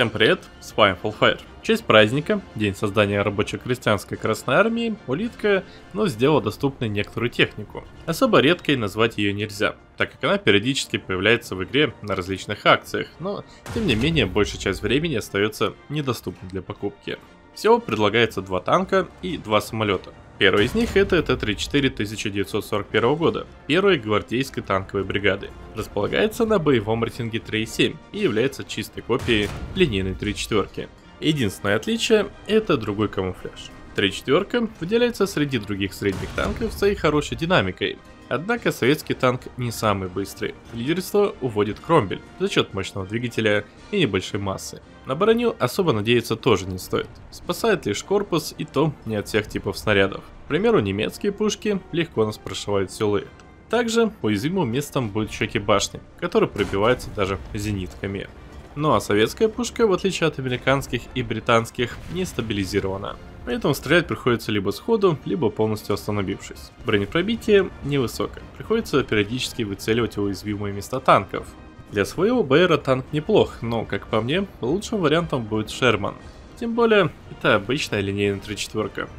Всем привет, с вами Fullfire. В честь праздника, день создания рабоче-крестьянской Красной Армии, Улитка, ну, сделала доступной некоторую технику. Особо редкой назвать ее нельзя, так как она периодически появляется в игре на различных акциях, но, тем не менее, большая часть времени остается недоступной для покупки. Всего предлагается два танка и два самолета. Первый из них это Т-34 1941 года, первой гвардейской танковой бригады. Располагается на боевом рейтинге 3.7 и является чистой копией линейной 34. Единственное отличие это другой камуфляж. 3.4 выделяется среди других средних танков своей хорошей динамикой, Однако советский танк не самый быстрый. Лидерство уводит Кромбель за счет мощного двигателя и небольшой массы. На броню особо надеяться тоже не стоит. Спасает лишь корпус и то не от всех типов снарядов. К примеру, немецкие пушки легко нас прошивают силуэт. Также уязвимым местом будет щеки башни, которые пробиваются даже зенитками. Ну а советская пушка, в отличие от американских и британских, не стабилизирована. Поэтому стрелять приходится либо сходу, либо полностью остановившись. Бронепробитие невысокое, приходится периодически выцеливать уязвимые места танков. Для своего БРа танк неплох, но, как по мне, лучшим вариантом будет Шерман. Тем более, это обычная линейная 3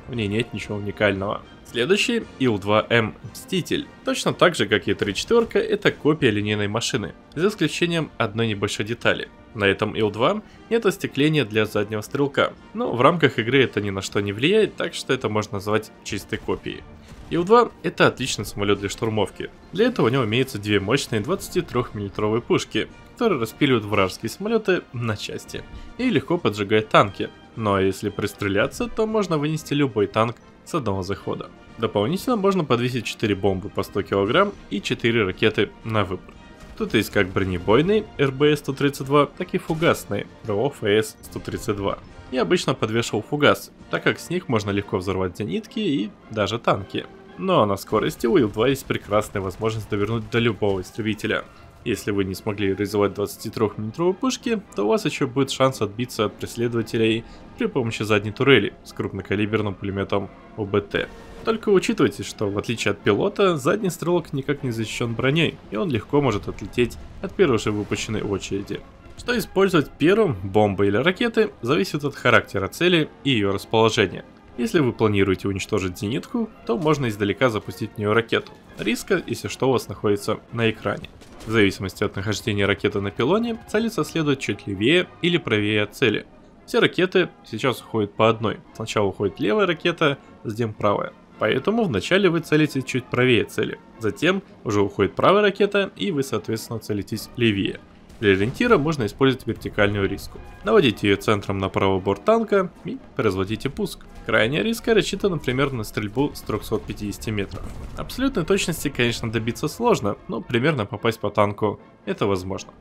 в ней нет ничего уникального. Следующий Ил-2М Мститель. Точно так же, как и 3 это копия линейной машины, за исключением одной небольшой детали. На этом Ил-2 нет остекления для заднего стрелка, но в рамках игры это ни на что не влияет, так что это можно назвать чистой копией. Ил-2 это отличный самолет для штурмовки. Для этого у него имеются две мощные 23 мм пушки, которые распиливают вражеские самолеты на части и легко поджигают танки. Но если пристреляться, то можно вынести любой танк с одного захода. Дополнительно можно подвесить 4 бомбы по 100 кг и 4 ракеты на выбор. Тут есть как бронебойный РБС-132, так и фугасный РОФС-132. Я обычно подвешивал фугас, так как с них можно легко взорвать зенитки и даже танки. Но на скорости у Ил-2 есть прекрасная возможность довернуть до любого истребителя. Если вы не смогли реализовать 23 мм пушки, то у вас еще будет шанс отбиться от преследователей при помощи задней турели с крупнокалиберным пулеметом ОБТ. Только учитывайте, что в отличие от пилота, задний стрелок никак не защищен броней, и он легко может отлететь от первой же выпущенной очереди. Что использовать первым, бомбы или ракеты, зависит от характера цели и ее расположения. Если вы планируете уничтожить зенитку, то можно издалека запустить в нее ракету. Риска, если что, у вас находится на экране. В зависимости от нахождения ракеты на пилоне, целиться следует чуть левее или правее от цели. Все ракеты сейчас уходят по одной. Сначала уходит левая ракета, затем правая. Поэтому вначале вы целитесь чуть правее цели, затем уже уходит правая ракета и вы соответственно целитесь левее. Для ориентира можно использовать вертикальную риску. Наводите ее центром на правый борт танка и производите пуск. Крайняя риска рассчитана, например, на стрельбу с 350 метров. Абсолютной точности, конечно, добиться сложно, но примерно попасть по танку это возможно.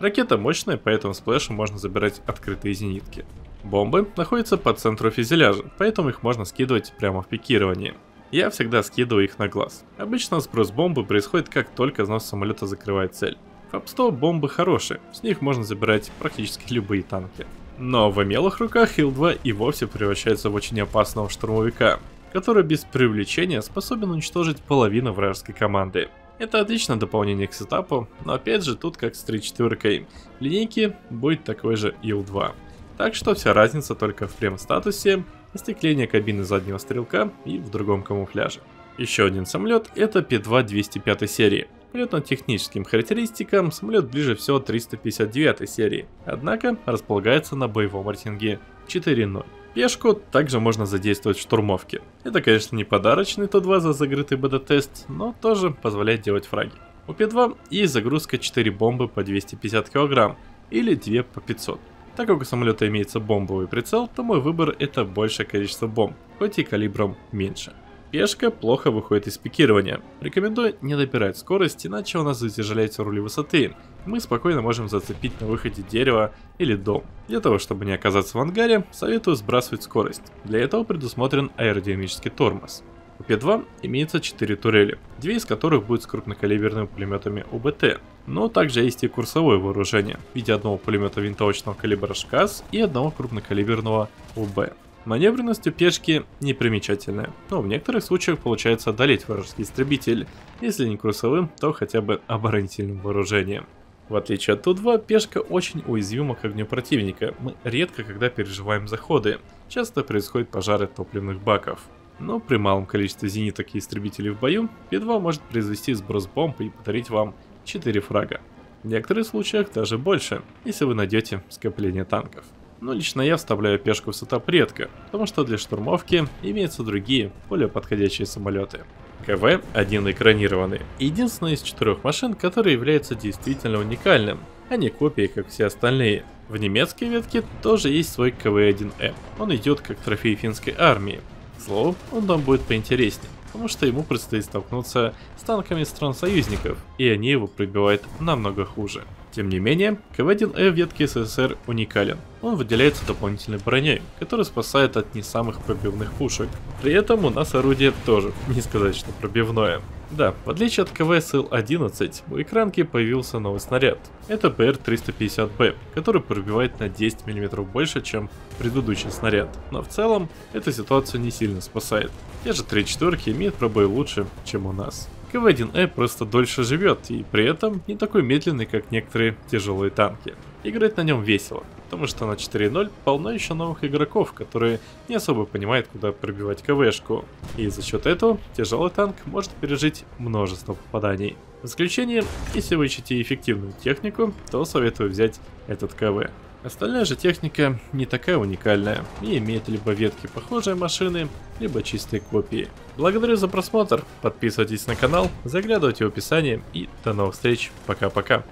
Ракета мощная, поэтому с флешем можно забирать открытые зенитки. Бомбы находятся по центру фюзеляжа, поэтому их можно скидывать прямо в пикировании. Я всегда скидываю их на глаз. Обычно сброс бомбы происходит как только нос самолета закрывает цель. ФАП-100 бомбы хорошие, с них можно забирать практически любые танки. Но в умелых руках Ил-2 и вовсе превращается в очень опасного штурмовика, который без привлечения способен уничтожить половину вражеской команды. Это отличное дополнение к сетапу, но опять же тут как с 3-4 линейки будет такой же Ил-2. Так что вся разница только в прем-статусе остекление кабины заднего стрелка и в другом камуфляже. Еще один самолет это P2 205 серии. По летно-техническим характеристикам самолет ближе всего 359 серии, однако располагается на боевом рейтинге 4.0. Пешку также можно задействовать в штурмовке. Это, конечно, не подарочный Т-2 за закрытый БД-тест, но тоже позволяет делать фраги. У П-2 есть загрузка 4 бомбы по 250 кг или 2 по 500. Так как у самолета имеется бомбовый прицел, то мой выбор это большее количество бомб, хоть и калибром меньше. Пешка плохо выходит из пикирования. Рекомендую не добирать скорость, иначе у нас затяжеляются рули высоты. Мы спокойно можем зацепить на выходе дерево или дом. Для того, чтобы не оказаться в ангаре, советую сбрасывать скорость. Для этого предусмотрен аэродинамический тормоз. У П-2 имеется 4 турели, две из которых будут с крупнокалиберными пулеметами УБТ, но также есть и курсовое вооружение в виде одного пулемета винтовочного калибра ШКАС и одного крупнокалиберного УБ. Маневренность у пешки непримечательная, но в некоторых случаях получается одолеть вражеский истребитель, если не курсовым, то хотя бы оборонительным вооружением. В отличие от Ту-2, пешка очень уязвима к огню противника. Мы редко когда переживаем заходы. Часто происходят пожары топливных баков. Но при малом количестве зениток и истребителей в бою, P2 может произвести сброс бомб и подарить вам 4 фрага. В некоторых случаях даже больше, если вы найдете скопление танков. Но лично я вставляю пешку в сетап редко, потому что для штурмовки имеются другие, более подходящие самолеты. КВ один экранированный. Единственная из четырех машин, которая является действительно уникальным, а не копией, как все остальные. В немецкой ветке тоже есть свой КВ-1М. Он идет как трофей финской армии. К он там будет поинтереснее, потому что ему предстоит столкнуться с танками стран-союзников, и они его пробивают намного хуже. Тем не менее, КВ-1Э в ветке СССР уникален. Он выделяется дополнительной броней, которая спасает от не самых пробивных пушек. При этом у нас орудие тоже, не сказать, что пробивное. Да, в отличие от КВ СЛ-11, у экранки появился новый снаряд. Это ПР-350Б, который пробивает на 10 мм больше, чем предыдущий снаряд. Но в целом, эта ситуация не сильно спасает. Те же 3 четверки имеют пробой лучше, чем у нас. КВ-1Э просто дольше живет и при этом не такой медленный, как некоторые тяжелые танки. Играть на нем весело, потому что на 4.0 полно еще новых игроков, которые не особо понимают, куда пробивать КВшку. И за счет этого тяжелый танк может пережить множество попаданий. В исключение, если вы ищете эффективную технику, то советую взять этот КВ. Остальная же техника не такая уникальная и имеет либо ветки похожие машины, либо чистые копии. Благодарю за просмотр, подписывайтесь на канал, заглядывайте в описание и до новых встреч, пока-пока.